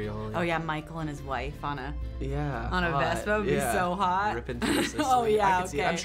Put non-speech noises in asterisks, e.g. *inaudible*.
Imperial. Oh yeah, Michael and his wife on a Yeah. on a hot, Vespa would yeah. be so hot. Ripping through *laughs* Sicily. oh yeah, I okay.